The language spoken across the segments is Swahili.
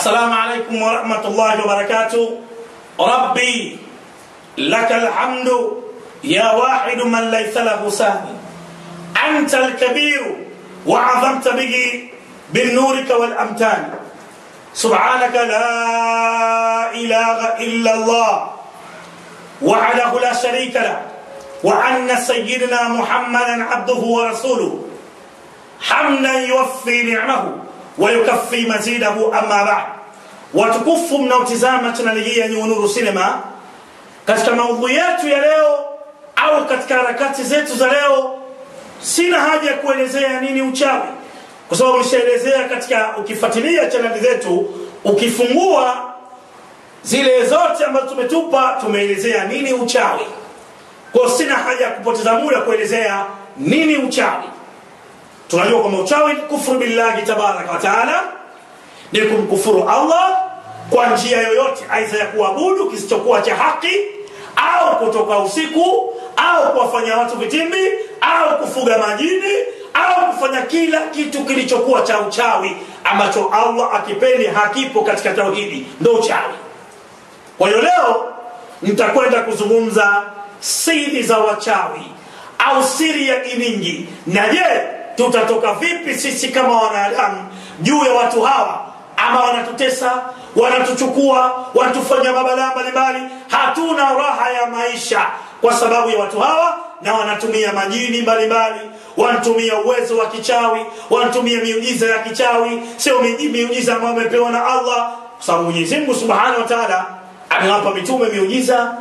السلام عليكم ورحمة الله وبركاته. ربي لك الحمد يا واحد من ليس له سهل. أنت الكبير وعظمت به بالنورك والأمتان سبحانك لا إله إلا الله وحده لا شريك له وأن سيدنا محمدا عبده ورسوله. حمدا يوفي نعمه. wayukaffi mazidahu amma ba'd. Watukufu mnaotizama chaneli hii Nuru Cinema katika maudhui yetu ya leo au katika harakati zetu za leo sina haja ya kuelezea nini uchawi. Kwa sababu nishaelezea katika ukifuatilia chaneli zetu ukifungua zile zote ambazo tumetupa tumeelezea nini uchawi. Kwa sina haja ya kupoteza muda kuelezea nini uchawi. Tunajua kwamba uchawi kufuru billahi tabaraka wa taala, ni kumkufuru Allah kwa njia yoyote, aidha ya kuabudu kisichokuwa cha haki au kutoka usiku au kuwafanya watu vitimbi au kufuga majini au kufanya kila kitu kilichokuwa cha uchawi ambacho Allah akipeni hakipo katika tauhidi, ndo uchawi. Kwa hiyo leo nitakwenda kuzungumza siri za wachawi au siri ya iningi, na je, tutatoka vipi sisi kama wanadamu juu ya watu hawa? Ama wanatutesa, wanatuchukua, wanatufanya mabalaa mbalimbali. Hatuna raha ya maisha kwa sababu ya watu hawa, na wanatumia majini mbalimbali, wanatumia uwezo wa kichawi, wanatumia miujiza ya kichawi, sio miujiza ambayo wamepewa na Allah, kwa sababu Mwenyezi Mungu Subhanahu wa Ta'ala amewapa mitume miujiza,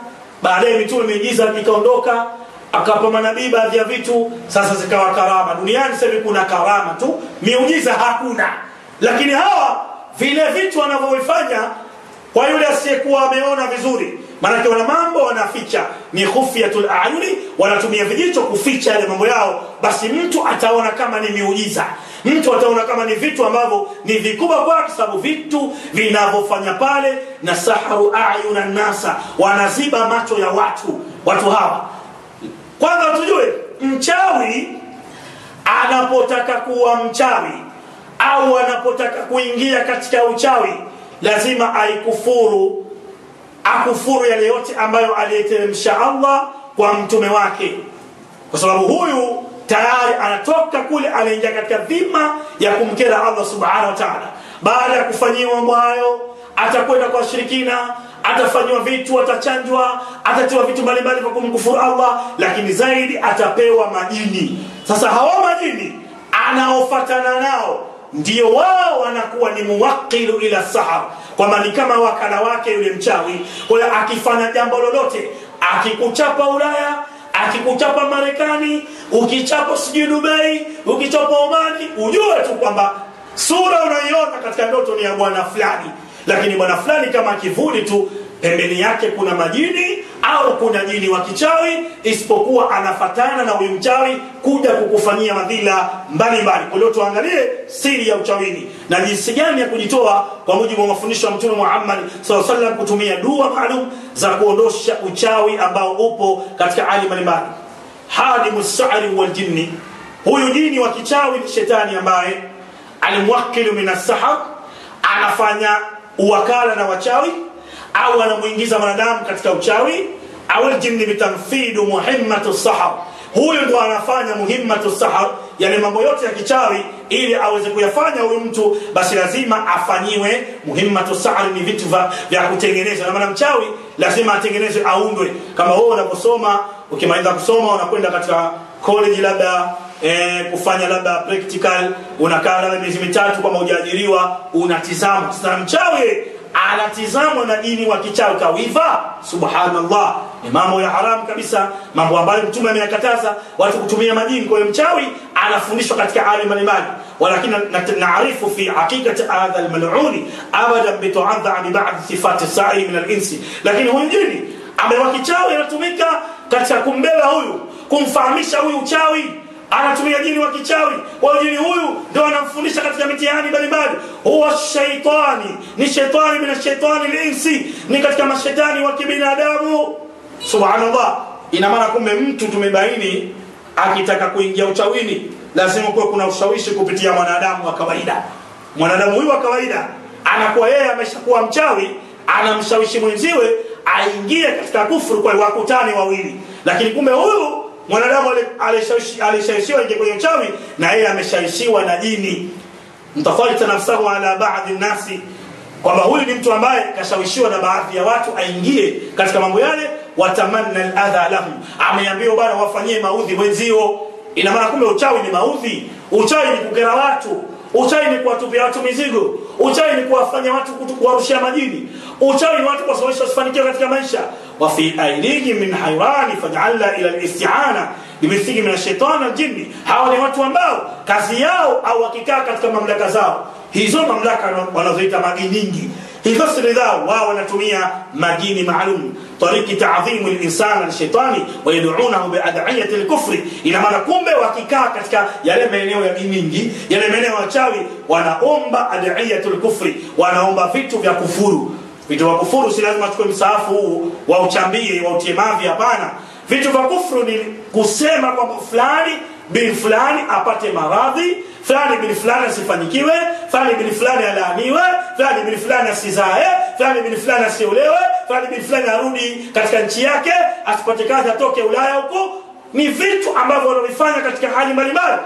baadaye mitume miujiza ikaondoka akawapa manabii baadhi ya vitu, sasa zikawa karama. Duniani sasa kuna karama tu, miujiza hakuna. Lakini hawa vile vitu wanavyovifanya kwa yule asiyekuwa ameona vizuri, maanake wana mambo wanaficha, ni khufyatul ayuni, wanatumia vijicho kuficha yale mambo yao, basi mtu ataona kama ni miujiza, mtu ataona kama ni vitu ambavyo ni vikubwa kwake, sababu vitu vinavyofanya pale na saharu ayuna nasa, wanaziba macho ya watu. Watu hawa kwanza tujue, mchawi anapotaka kuwa mchawi au anapotaka kuingia katika uchawi lazima aikufuru akufuru yale yote ambayo aliyeteremsha Allah kwa mtume wake, kwa sababu huyu tayari anatoka kule, anaingia katika dhima ya kumkera Allah subhanahu wa ta'ala. Baada ya kufanyiwa mambo hayo, atakwenda kwa washirikina, atafanywa vitu, atachanjwa, atatiwa vitu mbalimbali kwa kumkufuru Allah, lakini zaidi atapewa majini. Sasa hawa majini anaofatana nao ndio wao wanakuwa ni muwakilu ila sahar, kwamba ni kama wakala wake yule mchawi. Kwa hiyo akifanya jambo lolote, akikuchapa Ulaya, akikuchapa Marekani, ukichapa sijui Dubai, ukichapa Omani, ujue tu kwamba sura unaiona katika ndoto ni ya bwana fulani, lakini bwana fulani kama kivuli tu pembeni yake kuna majini au kuna jini wa kichawi, isipokuwa anafatana na huyu mchawi kuja kukufanyia madhila mbalimbali. Kwa hiyo tuangalie siri ya uchawini na jinsi gani ya kujitoa kwa mujibu wa mafundisho ya Mtume Muhammad sallallahu alaihi kutumia dua maalum za kuondosha uchawi ambao upo katika hali mbalimbali. Hadimu sari wal jinni, huyu jini wa kichawi ni shetani ambaye alimwakilu min anafanya uwakala na wachawi au anamuingiza mwanadamu katika uchawi au ljinni bitamfidu muhimmatu sahar, huyu ndo anafanya muhimmatu sahar, yale mambo yote ya kichawi. Ili aweze kuyafanya huyu mtu, basi lazima afanyiwe muhimmatu sahar, ni vitu vya kutengeneza. Na maana mchawi lazima atengenezwe, aundwe. Kama wewe unaposoma, ukimaliza kusoma unakwenda katika college labda eh, kufanya labda practical, unakaa labda miezi mitatu, kama hujaajiriwa, unatizama. Sasa mchawi anatizamwa na dini wa kichawi kawiva. Subhanallah, ni mambo ya haramu kabisa, mambo ambayo Mtume ameyakataza watu kutumia majini. Kwa mchawi anafundishwa katika hali mbalimbali, naarifu fi haqiqati hadha almal'uni abadan bituadha bi ba'd sifati sa'i min alinsi lakini huyu jini ambaye kichawi anatumika katika kumbeba huyu, kumfahamisha huyu uchawi anatumia jini wa kichawi. Kwa jini huyu ndio anamfundisha katika mitihani mbalimbali. Huwa shaitani, ni shaitani min shaitani linsi, ni katika mashetani wa kibinadamu. Subhanallah, ina maana kumbe mtu tumebaini akitaka kuingia uchawini lazima kuwe kuna ushawishi kupitia mwanadamu wa kawaida. Mwanadamu huyu wa kawaida anakuwa yeye ameshakuwa mchawi anamshawishi mwenziwe aingie katika kufuru kwa wakutani wawili lakini kumbe huyu mwanadamu alishawishiwa ingie kwenye uchawi na yeye ameshawishiwa na jini mtafalita nafsahu ala baadhi nnasi kwamba huyu ni mtu ambaye kashawishiwa na baadhi ya watu aingie katika mambo yale watamanna ladha lahum. Ameambiwa bwana wafanyie maudhi wenzio ina maana kumbe uchawi ni maudhi. Uchawi ni kugera watu. Uchawi ni kuwatupia watu mizigo. Uchawi ni kuwafanya watu kuwarushia majini uchawi ni watu kuwasababisha wasifanikiwe katika maisha wafi aidihim min hayrani fajalna ila listiana bimithili min ashaitani aljini hawa ni watu ambao kazi yao au wakikaa katika mamlaka zao. Hizo mamlaka wanazoita maginingi hizo siri wao wanatumia majini maalum. Tariki taadhimu linsana lishaitani wayaduunahu biadiyati ina maana kumbe wakikaa katika yale maeneo ya miningi yale maeneo ya chawi wanaomba adiyatu lkufri wanaomba vitu vya kufuru vitu vya kufuru si lazima chukue msaafu huu wauchambie wautie mavi hapana. Vitu vya kufuru ni kusema kwamba fulani bin fulani apate maradhi fulani bin fulani asifanyikiwe fulani bin fulani alaaniwe fulani bin fulani asizae fulani bin fulani asiolewe fulani bin fulani arudi katika nchi yake asipate kazi atoke ulaya huko ni vitu ambavyo wanavifanya katika hali mbalimbali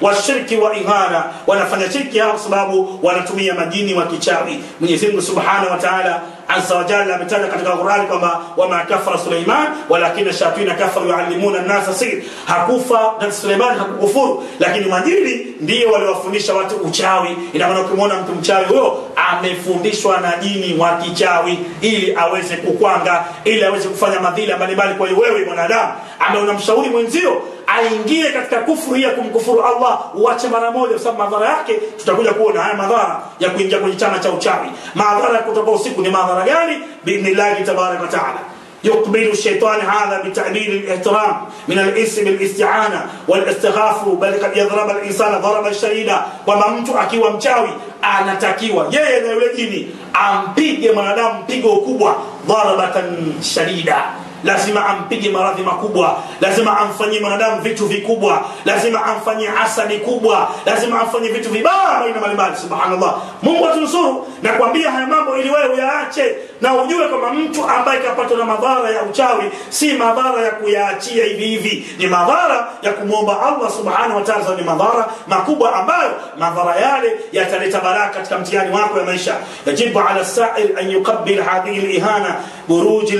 washirki wa ihana wanafanya shirki hao kwa sababu wanatumia majini wa kichawi. Mwenyezi mungu subhanahu wa taala azza wa jalla ametaja katika qurani kwamba wama kafara suleiman walakina shayatina kafaru yuallimuna nasa sir. Hakufa na suleiman hakukufuru lakini majini ndio waliwafundisha watu uchawi. Ina maana ukimwona mtu mchawi huyo amefundishwa na jini wa kichawi ili aweze kukwanga ili aweze kufanya madhila mbalimbali kwa wewe mwanadamu. Ambaye unamshauri mwenzio aingie katika kufuru hii ya kumkufuru allah uache mara moja kwa sababu madhara yake tutakuja kuona haya madhara ya kuingia kwenye chama cha uchawi madhara ya kutoka usiku ni madhara gani biidhnillahi tabaraka wataala يقبل الشيطان هذا بتعبير الاحترام من الاسم بالاستعانة والاستغاث بل قد يضرب الإنسان ضربا شديدا kwamba mtu akiwa mchawi anatakiwa yeye na yule jini ampige mwanadamu mpigo kubwa darbatan shadida lazima ampige maradhi makubwa. Lazima amfanyie mwanadamu vitu vikubwa. Lazima amfanyie asadi kubwa. Lazima amfanyie vitu vibaya aina mbalimbali. Subhanallah. Mungu atunusuru na kuambia haya mambo ili wewe uyaache na ujue kwamba mtu ambaye kapatwa na madhara ya uchawi si madhara ya kuyaachia hivi hivi. Ni madhara ya kumwomba allah subhanahu wataala ni madhara makubwa ambayo madhara yale yataleta baraka katika mtihani wako ya maisha. Yajibu ala sail an yuqabil hadhihi lihana buruji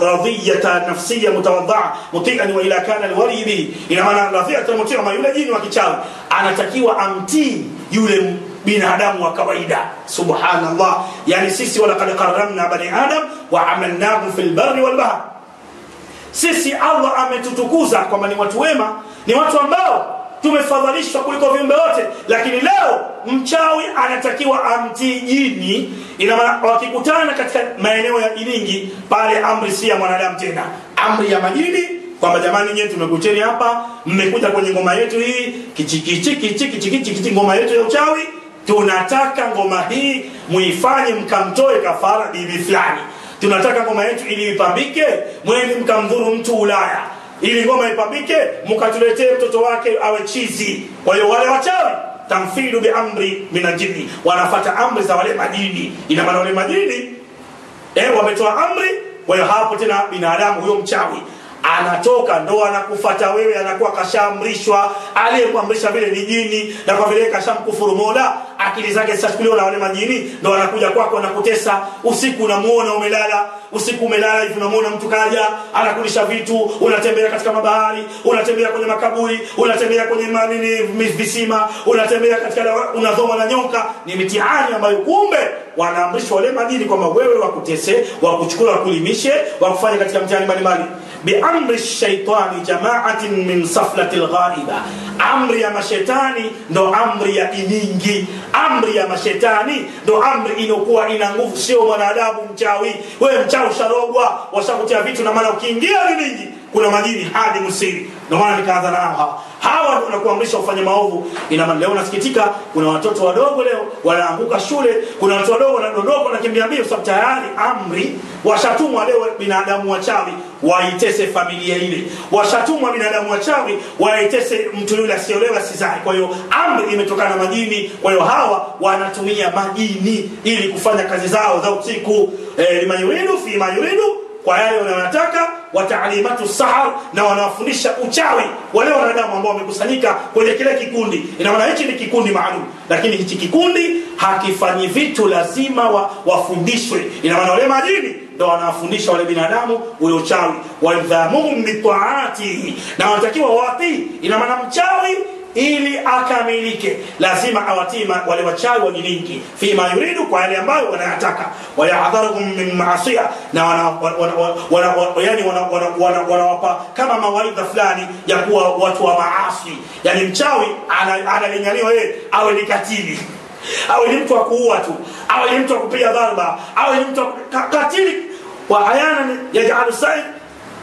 radhiyata nafsiya mutawadaa mutian wa ila kana alwali bihi ina maana radhiyatan mutia yule jini wa kichawi anatakiwa amtii yule binadamu wa kawaida. Subhanallah. Yani sisi walakad karramna bani adam wa fi lbari barri wal bahr. Sisi allah ametutukuza kwamba ni watu wema ni watu ambao tumefadhalishwa kuliko viumbe wote lakini leo mchawi anatakiwa amtii jini. Ina maana wakikutana katika maeneo ya ilingi pale amri si ya mwanadamu tena. Amri ya majini kwamba jamani nyewe tumekuteni hapa mmekuja kwenye ngoma yetu hii kichikichi kichikichi kichikichi ngoma yetu ya uchawi tunataka ngoma hii muifanye mkamtoe kafara bibi fulani. Tunataka ngoma yetu ili ipambike mwende mkamdhuru mtu ulaya. Ili ngoma ipambike mkatuletee mtoto wake awe chizi. Kwa hiyo wale wachawi tamfidu biamri minajini wanafata amri za wale majini. Ina maana wale majini eh, wametoa amri kwa hiyo hapo tena binadamu huyo mchawi anatoka ndo anakufata wewe anakuwa kashaamrishwa aliyekuamrisha vile ni jini na kwa vile kashamkufuru mola akili zake zitachukuliwa na wale majini ndo anakuja kwako anakutesa usiku unamuona umelala usiku umelala hivi unamuona mtu kaja anakulisha vitu unatembea katika mabahari unatembea kwenye makaburi unatembea kwenye manini visima unatembea katika unadhoma na nyoka. Ni mitihani ambayo kumbe wanaamrishwa wale majini kwamba wewe wakutese wakuchukua wakulimishe wakufanya katika mtihani mbalimbali biamri shaitani jamaatin min saflati lghaiba amri ya mashetani ndo amri ya iningi. Amri ya mashetani ndo amri inokuwa ina nguvu. Sio mwanadamu mchawi. Wewe mchawi usharogwa washakutia vitu na maana ukiingia iningi kuna majini hadi msiri ndio maana nikaanza nao hawa hawa wanakuamrisha ufanye maovu. Ina maana leo nasikitika kuna watoto wadogo leo wanaanguka shule kuna watoto wadogo wanadondoka wanakimbia mbio sababu tayari amri washatumwa leo binadamu wachawi waitese familia ile. Washatumwa binadamu wachawi waitese mtu yule asiolewa sizai kwa hiyo amri imetokana na majini kwa hiyo hawa wanatumia majini ili kufanya kazi zao za usiku. E, limayuridu fi mayuridu kwa yale wanayotaka wa taalimatu sahar na wanawafundisha uchawi wale wanadamu ambao wamekusanyika kwenye kile kikundi. Ina maana hichi ni kikundi maalum. Lakini hichi kikundi hakifanyi vitu lazima wa, wafundishwe. Ina maana wale majini ndo wanawafundisha wale binadamu ule uchawi. Walidhamuhum bitaatihi na wanatakiwa wapii ina maana mchawi ili akamilike lazima awatii wale wachawi wajiningi fima yuridu kwa yale ambayo wanayataka. Wayahadharuhum min maasia na wanawapa kama mawaidha fulani ya kuwa watu wa maasi. Yani mchawi ana- analinganiwa yeye awe ni katili. Awe ni mtu wa kuua tu. Awe ni mtu wa kupiga dharba. Awe ni mtu katili. Wa ayana yajalu said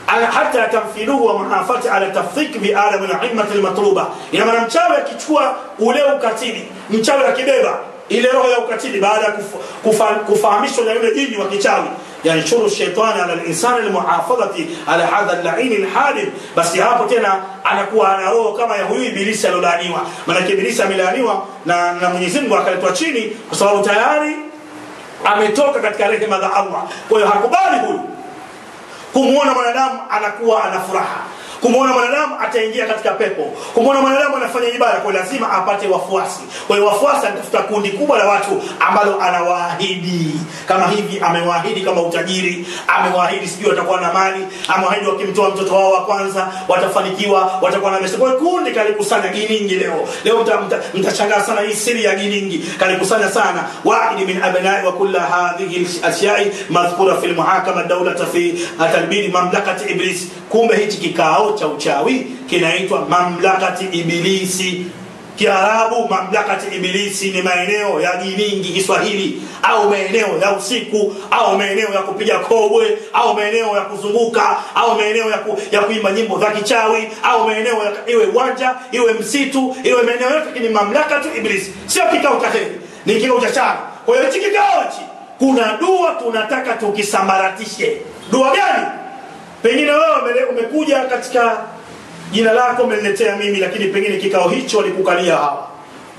hata tamthiluhu wa muhafati ala tafdhik bi adam na immati almatluba ina maana mchawi akichukua ule ukatili mchawi akibeba ile roho ya ukatili baada ya kufahamishwa na yule jini wa kichawi yanshuru shaitani ala linsani lmuhafadhati ala hadha llaini lhalim basi hapo tena anakuwa ana roho kama ya huyu ibilisi aliolaaniwa maanake ibilisi amelaaniwa na, na mwenyezimngu akaletwa chini kwa sababu tayari ametoka katika rehema za allah. Kwa hiyo hakubali huyu kumwona mwanadamu anakuwa ana furaha kumwona mwanadamu ataingia katika pepo. Kumwona mwanadamu anafanya ibada kwa lazima apate wafuasi. Kwa hiyo wafuasi anatafuta kundi kubwa la watu ambalo anawaahidi. Kama hivi amewaahidi kama utajiri amewaahidi sijui watakuwa na mali amewaahidi wakimtoa mtoto wao wa kwanza watafanikiwa watakuwa na mesa. Kundi kalikusanya giningi leo. Leo mtashangaa mta, mta mtashangaa sana hii siri ya giningi. Kalikusanya sana. Min abnai wa kulla hadhihi ashyai madhkura fi lmuhakama daulata fi talbini mamlakati iblis. Kumbe hichi kikao cha uchawi kinaitwa mamlakati ibilisi. Kiarabu mamlakati ibilisi ni maeneo ya jiningi kiswahili au maeneo ya usiku au maeneo ya kupiga kobwe au maeneo ya kuzunguka au maeneo ya, ku, ya kuimba nyimbo za kichawi au maeneo ya, iwe uwanja iwe msitu iwe maeneo yote ni mamlakati ibilisi. Sio kikao cha heri ni kikao cha chana kwa hiyo hichi kikao hichi kuna dua tunataka tukisambaratishe. Dua gani pengine wewe umekuja katika jina lako umeniletea mimi lakini pengine kikao hicho walikukalia hawa.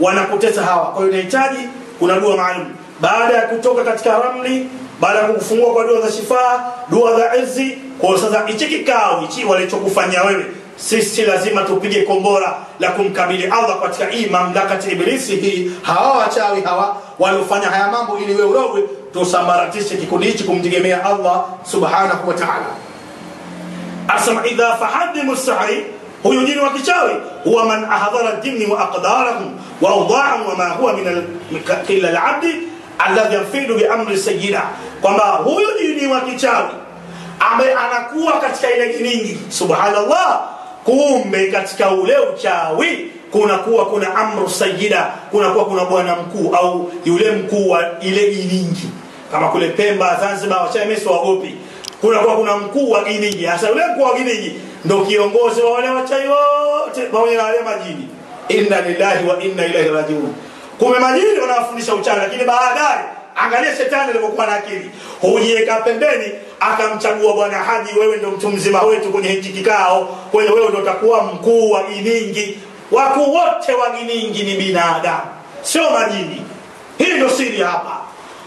Wanakutesa hawa. Kwa hiyo unahitaji kuna dua maalum. Baada ya kutoka katika ramli baada ya kukufungua kwa dua za shifaa dua za izi kwa sasa hichi kikao hichi walichokufanyia wewe sisi lazima tupige kombora la kumkabili allah katika hii mamlakati ibilisi hii. Hawa wachawi hawa waliofanya haya mambo ili wewe urogwe tusambaratishe kikundi hichi kumtegemea allah subhanahu wa taala asema idha fahadimu sahri huyu jini wa kichawi huwa man ahdhara jini wa aqdarahum wa awdaahum wama huwa min qila labdi alladhi yanfidu biamri sayyida. Kwamba huyu jini wa kichawi ambaye anakuwa katika ile kiningi subhanallah kumbe katika ule uchawi kunakuwa kuna amru sayida kunakuwa kuna bwana mkuu au yule mkuu wa ile giningi kama kule pemba zanzibar wachaemesi waogopi kunakuwa kuna mkuu wa kijiji hasa yule mkuu wa kijiji ndo kiongozi wa wale wachai wote pamoja na wale majini. Inna lillahi wa inna ilaihi rajiun. Kume majini wanawafundisha uchawi lakini baadaye angalia shetani alivyokuwa na akili. Hujiweka pembeni akamchagua bwana haji wewe ndo mtu mzima wetu kwenye hichi kikao. Kwenye wewe ndo utakuwa mkuu wa giningi wakuu wote wa giningi ni binadamu sio majini. Hii ndio siri hapa.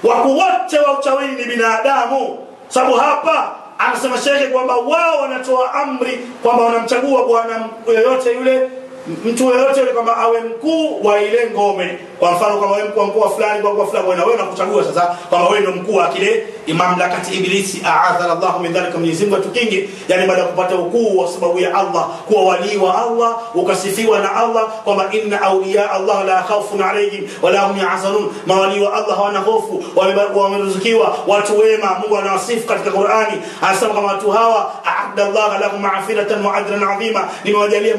Wakuu wote wa uchawini ni binadamu sababu hapa anasema shekhe kwamba wao wanatoa amri kwamba wanamchagua bwana yoyote yule mtu yeyote yule kwamba awe mkuu wa ile ngome kwa mfano kama wewe mkuu wa fulani kwa mkuu fulani wewe wewe unakuchagua sasa kwamba wewe ndio mkuu wa kile mamlakati ibilisi a'adha Allah min dhalika Mwenyezi Mungu atukinge. Yani baada ya kupata ukuu kwa sababu ya Allah kuwa wali wa Allah ukasifiwa na Allah kwamba inna awliya Allah la khawfun alayhim wala hum yahzanun. Mawali wa Allah hawana hofu wameruzukiwa watu wema Mungu anawasifu katika Qur'ani anasema kama watu hawa a'adda Allah lahum ma'firatan wa ajran 'azima. Nimewajalia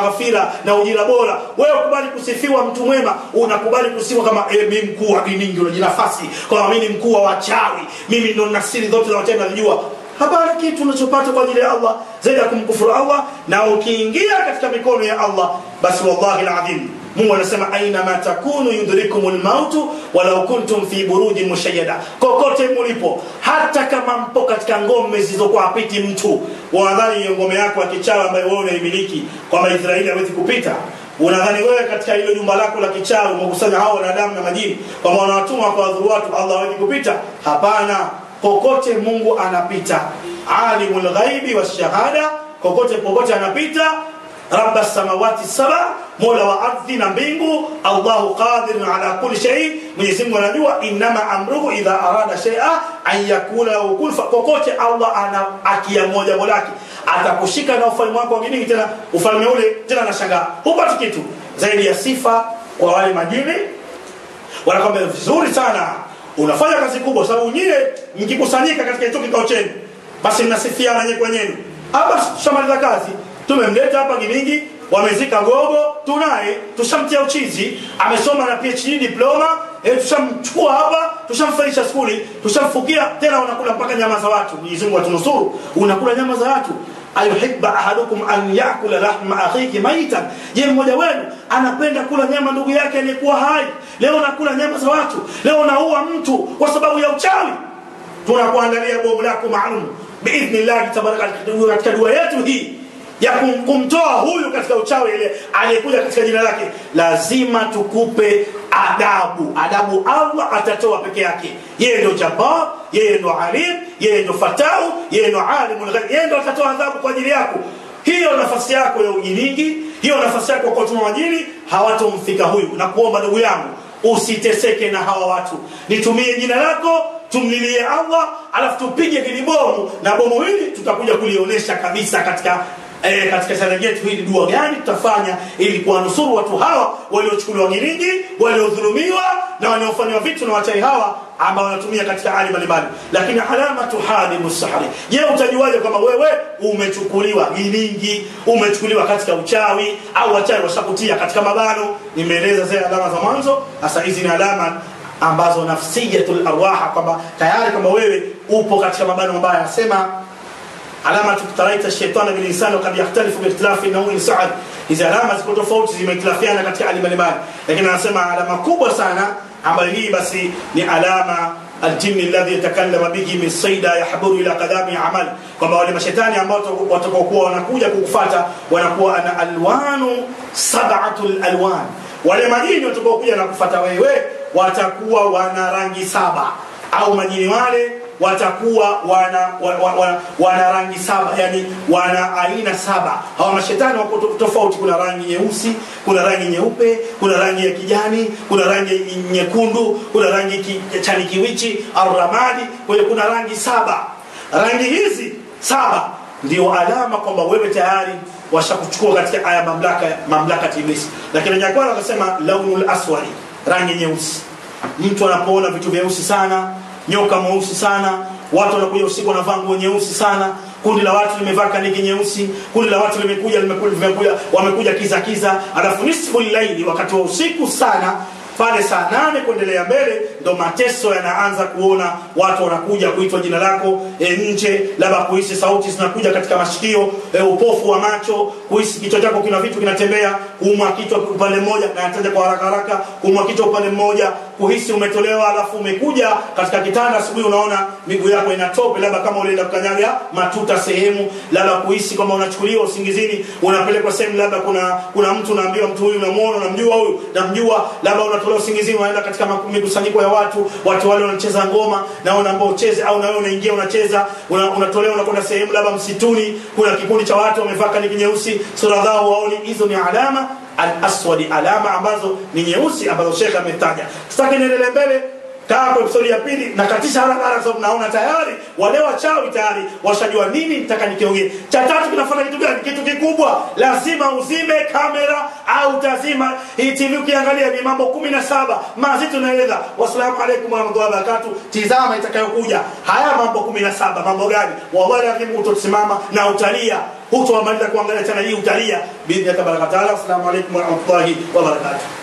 maghfira na ujira bora. Wewe ukubali kusifiwa mtu mwema unakubali kusifiwa kama e, mimi mkuu wa giningi unajinafasi kwama mimi ni mkuu wa wachawi mimi ndo na siri zote za wachawi nazijua hapana kitu unachopata kwa ajili ya Allah zaidi ya kumkufuru Allah na ukiingia katika mikono ya Allah basi wallahi alazim mungu anasema aina ma takunu yudrikumul mautu walau kuntum fi burujin mushayyada. Kokote mulipo hata kama mpo katika ngome zilizokuwa hapiti mtu wanadhani hiyo ngome yako ya kichawi ambayo wewe unaimiliki kwamba israeli hawezi kupita? Unadhani wewe katika hilo jumba lako la kichawi umekusanya hao wanadamu na majini kwamba wanawatuma kwa wadhuru watu allah hawezi kupita? Hapana. Kokote mungu anapita. Alimul ghaibi washahada kokote popote anapita. Raba samawati saba mola wa ardhi na mbingu allahu qadirun ala kulli shei mwenyezi mungu anajua inama amruhu idha arada sheia an yakula lahu kun kokote allah ana akiamua jambo lake atakushika na ufalme wako wengine tena ufalme ule tena anashangaa hupati kitu. Zaidi ya sifa kwa wale majini. Wanakwambia vizuri sana. Unafanya kazi kubwa sababu nyie mkikusanyika katika hicho kikao chenu. Basi mnasifiana nyewe kwenyenu hapa tushamaliza kazi. Tumemleta hapa Gilingi wamezika gogo tunaye tushamtia uchizi. Amesoma na PhD diploma. E, tushamchukua hapa tushamfanyisha skuli tushamfukia tena unakula mpaka nyama za watu. Mwenyezi Mungu atunusuru unakula nyama za watu. Ayuhibba ahadukum an yakula lahma akhiki maitan. Je mmoja wenu anapenda kula nyama ndugu yake aliyekuwa hai? Leo nakula nyama za watu. Leo naua mtu kwa sababu ya uchawi. Tunakuandalia bomu lako maalum. Biidhnillahi tabaraka katika dua yetu hii ya kum, kumtoa huyu katika uchawi ile aliyekuja katika jina lake. Lazima tukupe adabu. Adabu allah atatoa peke yake. Yeye ndio jabar yeye ndio alim yeye ndio fatau yeye ndio alimul ghaib. Yeye ndio atatoa adhabu kwa ajili yako. Hiyo nafasi yako ya ujilingi hiyo nafasi yako kwa kutuma majini hawatomfika huyu. Na kuomba ndugu yangu usiteseke na hawa watu. Nitumie jina lako tumlilie allah alafu tupige vilibomu na bomu hili tutakuja kulionyesha kabisa katika E, katika challenge yetu hili dua gani tutafanya ili kuwanusuru watu hawa waliochukuliwa giringi waliodhulumiwa na wanaofanywa vitu na wachawi hawa ambao wanatumia katika hali mbalimbali. Lakini alama tuhadimu sahari je utajuaje kwamba wewe umechukuliwa giringi umechukuliwa katika uchawi au wachawi washakutia katika mabano? Nimeeleza zile alama za mwanzo sasa hizi ni alama ambazo nafsiyatul arwaha kwamba tayari kwamba wewe upo katika mabano mabaya. Asema alama tukitaraita shetani bil insani kad yahtalifu bi ikhtilafi nawi sa'ad. Hizi alama ziko tofauti zimeitilafiana katika hali mbalimbali. Lakini anasema alama kubwa sana ambayo hii basi ni alama aljinni alladhi yatakallama bihi min sayda yahburu ila qadami amal. Kwamba wale mashetani ambao watakokuwa wanakuja kukufuata wanakuwa ana alwanu sabatu alwan wale majini watakokuja na kufuata wewe watakuwa wana rangi saba. Au majini wale watakuwa wana, wana, wana, wana rangi saba yani wana aina saba. Hawa mashetani wako tofauti. Kuna rangi nyeusi kuna rangi nyeupe kuna rangi ya kijani kuna rangi nyekundu kuna rangi ki, chani kiwichi au ramadi kwa kuna rangi saba. Rangi hizi saba ndio alama kwamba wewe tayari washakuchukua katika aya mamlaka mamlaka tiblisi lakini nyakwala akasema launul rangi nyeusi. Mtu anapoona vitu vyeusi sana nyoka mweusi sana. Watu wanakuja usiku wanavaa nguo nyeusi sana. Kundi la watu limevaa kaniki nyeusi. Kundi la watu limekuja limekuja wamekuja kiza kiza. Alafu nisfu laili wakati wa usiku sana pale saa nane kuendelea mbele ndo mateso yanaanza kuona. Watu wanakuja kuitwa jina lako e, nje labda kuhisi sauti zinakuja katika mashikio e, upofu wa macho kuhisi kichwa chako kina vitu kinatembea. Kuumwa kichwa upande mmoja na nataja kwa haraka haraka. Kuumwa kichwa upande mmoja kuhisi umetolewa alafu umekuja katika kitanda asubuhi unaona miguu yako ina tope labda kama ulienda kukanyaga matuta sehemu labda kuhisi kwamba unachukuliwa usingizini unapelekwa sehemu labda kuna kuna mtu unaambiwa mtu huyu unamuona unamjua huyu namjua labda unatolewa usingizini unaenda katika mikusanyiko ya watu watu wale wanacheza ngoma na unaambia ucheze au na wewe unaingia unacheza una, unatolewa unakwenda sehemu labda msituni kuna kikundi cha watu wamevaa kaniki nyeusi sura zao waoni hizo ni alama al-aswadi alama ambazo ni nyeusi ambazo shekhe ametaja. Sitaki niendelee mbele kaa kwa episodi ya pili nakatisha haraka haraka sababu naona tayari wale wachawi tayari washajua nini nitaka nikiongee. Cha tatu kinafanya kitu gani? Kitu kikubwa lazima uzime kamera au utazima. Hii tv ukiangalia ni mambo kumi na saba. Mazito naeleza wassalamu alaikum warahmatullahi wabarakatuh. Tizama itakayokuja. Haya mambo kumi na saba mambo gani? Wallahi lazima utasimama na utalia hutomaliza kuangalia tena hii utalia. Biidhnillah tabaraka taala assalamu alaikum warahmatullahi wabarakatuh